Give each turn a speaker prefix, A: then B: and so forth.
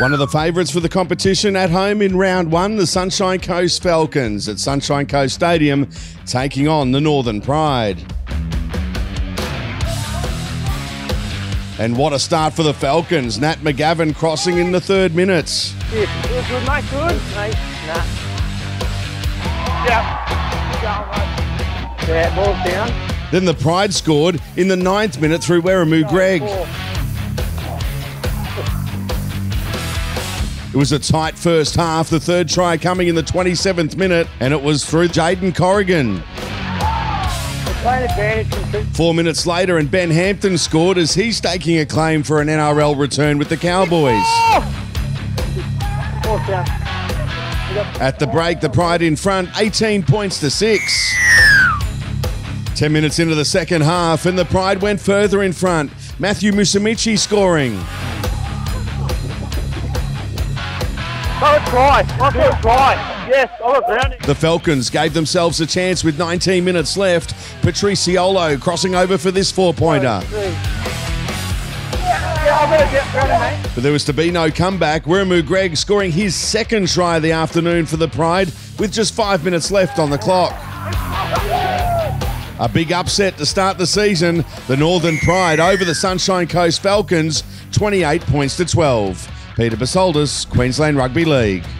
A: One of the favourites for the competition at home in round one, the Sunshine Coast Falcons at Sunshine Coast Stadium, taking on the Northern Pride. And what a start for the Falcons. Nat McGavin crossing in the third minutes.
B: Yeah, good, mate, good. Mate, nah. Yeah. Yeah, ball's down.
A: Then the Pride scored in the ninth minute through Wiremu Greig.
B: Four.
A: It was a tight first half, the third try coming in the 27th minute, and it was through Jaden Corrigan. Four minutes later, and Ben Hampton scored as he's staking a claim for an NRL return with the Cowboys. At the break, the Pride in front, 18 points to six. 10 minutes into the second half, and the Pride went further in front. Matthew Musamichi scoring.
B: Oh. I feel it's right. Yes, I grounding.
A: The Falcons gave themselves a chance with 19 minutes left. Patriciolo crossing over for this four pointer.
B: Yeah, I'm going to get grounded, mate.
A: But there was to be no comeback. Wiremu Greig scoring his second try of the afternoon for the Pride with just five minutes left on the clock. A big upset to start the season. The Northern Pride over the Sunshine Coast Falcons, 28 points to 12. Peter Basoldis, Queensland Rugby League.